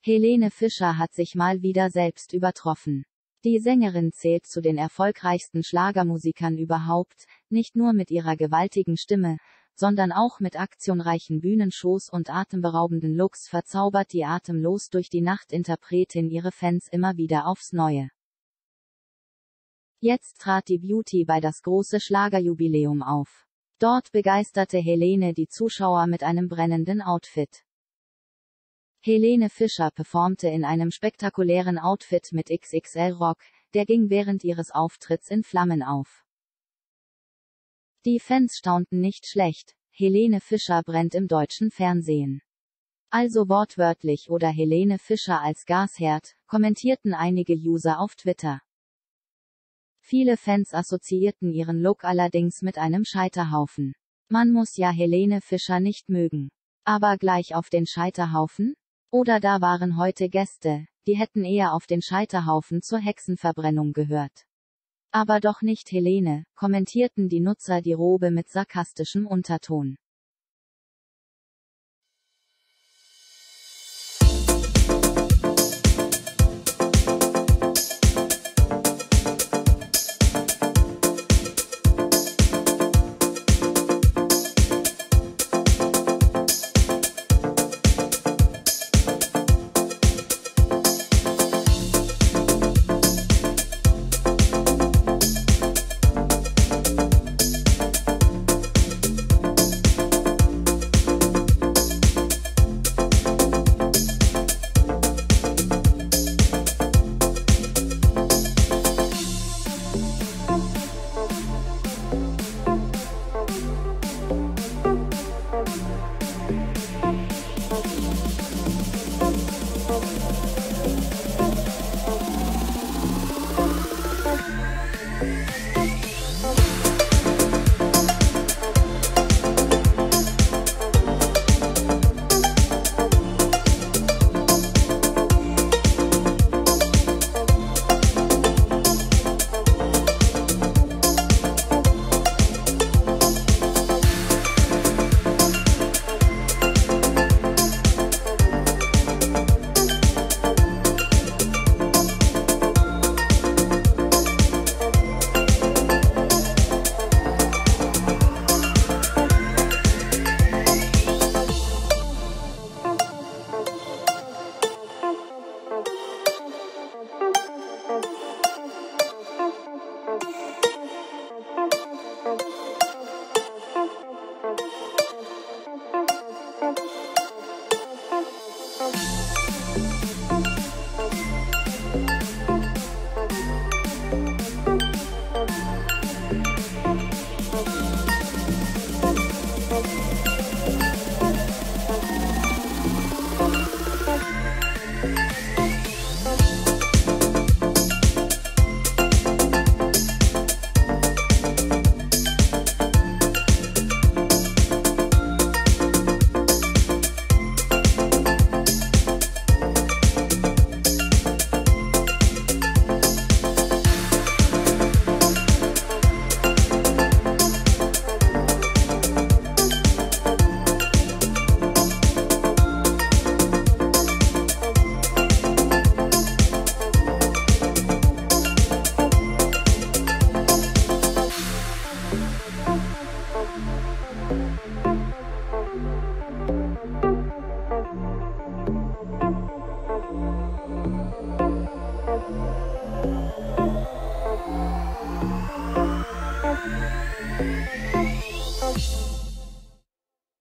Helene Fischer hat sich mal wieder selbst übertroffen. Die Sängerin zählt zu den erfolgreichsten Schlagermusikern überhaupt, nicht nur mit ihrer gewaltigen Stimme, sondern auch mit aktionreichen Bühnenshows und atemberaubenden Looks verzaubert die atemlos durch die Nacht Interpretin ihre Fans immer wieder aufs Neue. Jetzt trat die Beauty bei das große Schlagerjubiläum auf. Dort begeisterte Helene die Zuschauer mit einem brennenden Outfit. Helene Fischer performte in einem spektakulären Outfit mit XXL Rock, der ging während ihres Auftritts in Flammen auf. Die Fans staunten nicht schlecht, Helene Fischer brennt im deutschen Fernsehen. Also wortwörtlich oder Helene Fischer als Gasherd, kommentierten einige User auf Twitter. Viele Fans assoziierten ihren Look allerdings mit einem Scheiterhaufen. Man muss ja Helene Fischer nicht mögen. Aber gleich auf den Scheiterhaufen? Oder da waren heute Gäste, die hätten eher auf den Scheiterhaufen zur Hexenverbrennung gehört. Aber doch nicht Helene, kommentierten die Nutzer die Robe mit sarkastischem Unterton. Thank